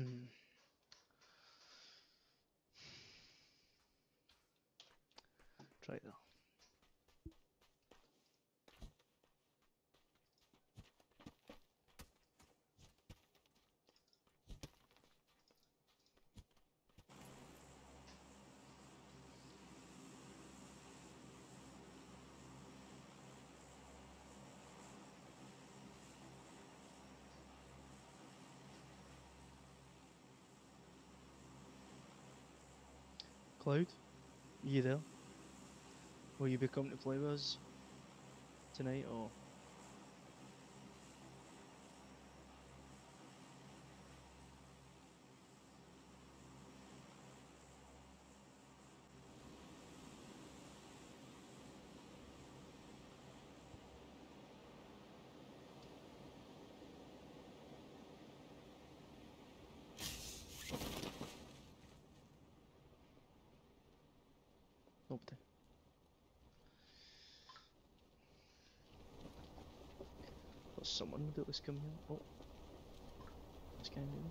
Hmm. Try it Cloud, you there? Will you be coming to play with us tonight or? Nobody. There's someone that was coming here. Oh. This guy maybe?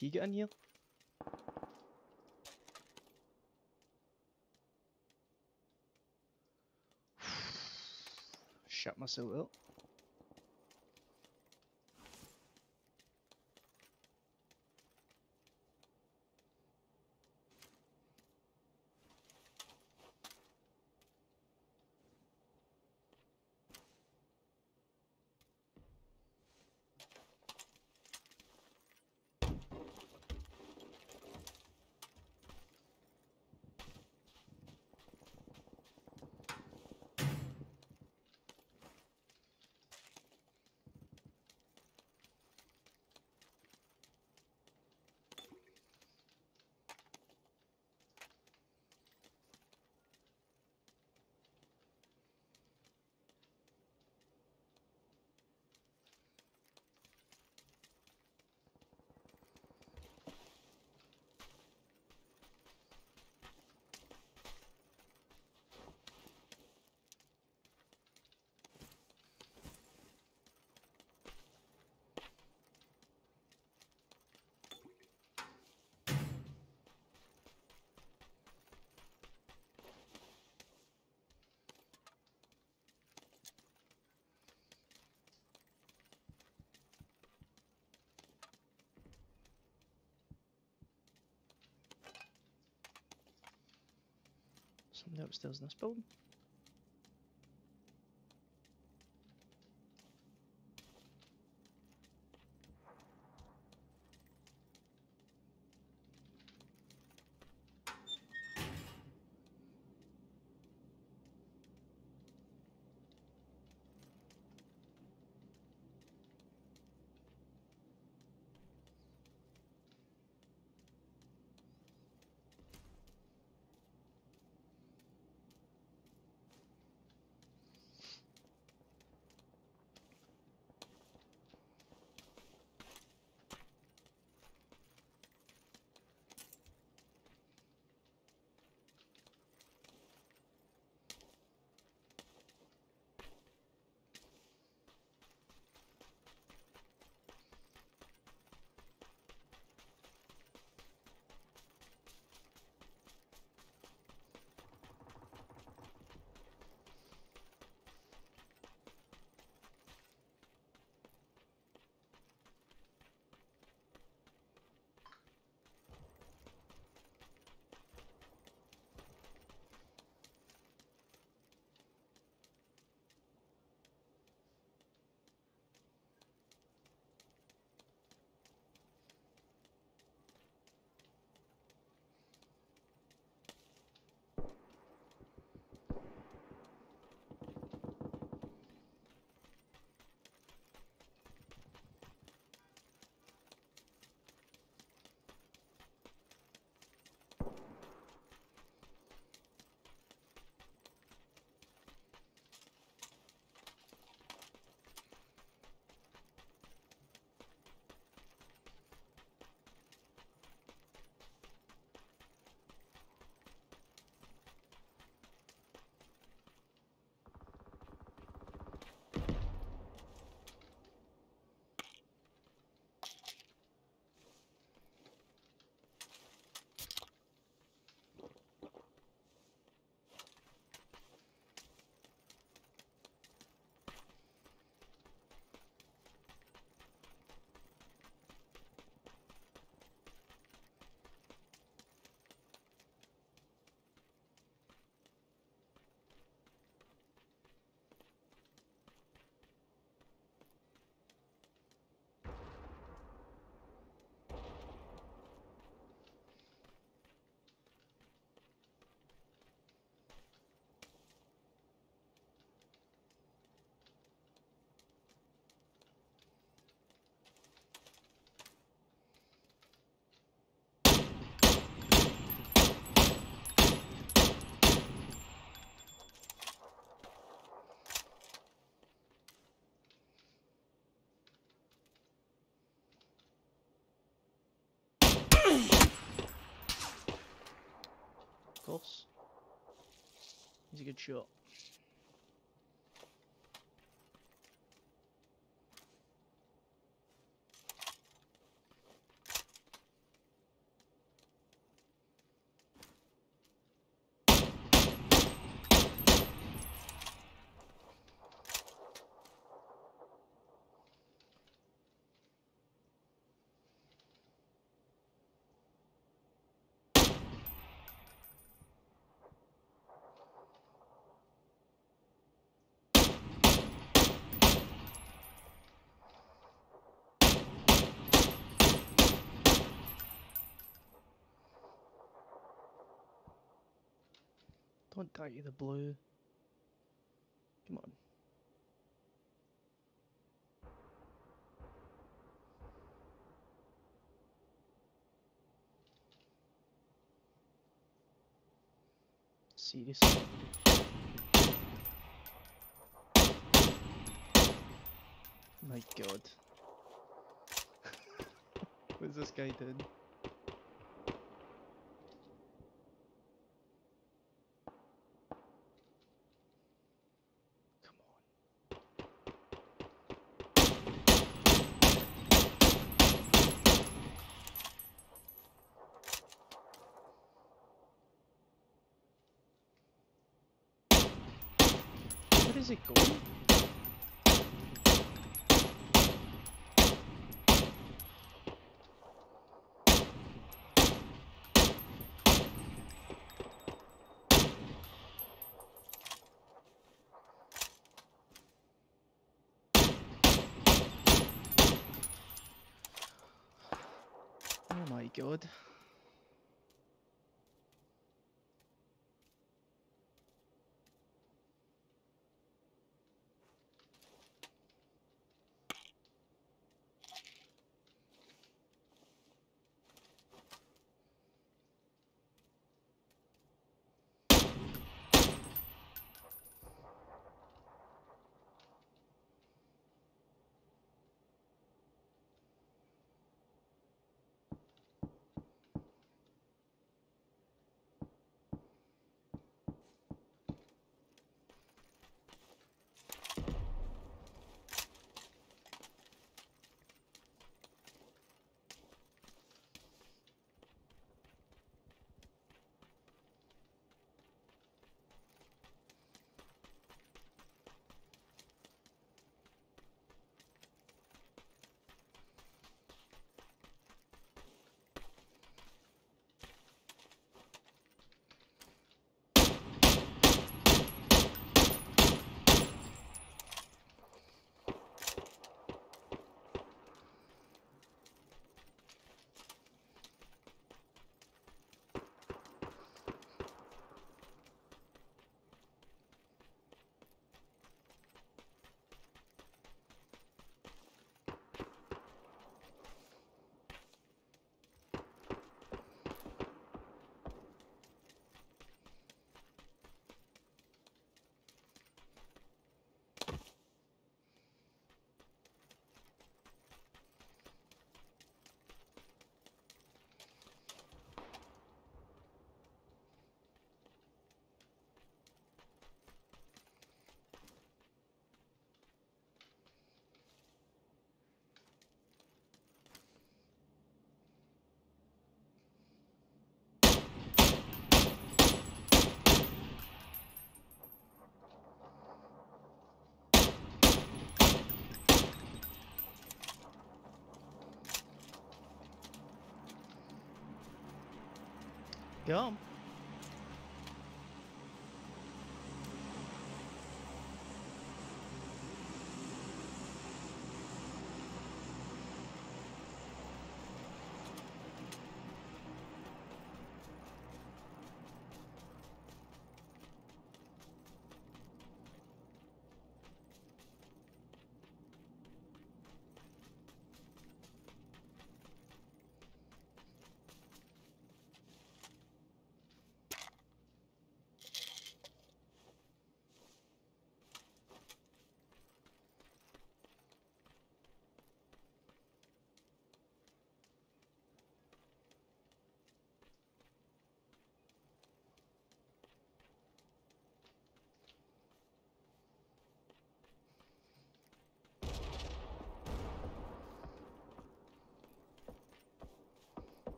He here? Shut myself out. Somebody upstairs in this building. course. He's a good shot. Don't die to the blue. Come on. Seriously. My god. What's this guy doing? Going? Oh my god. Go.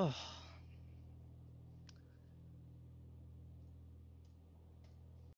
Oh,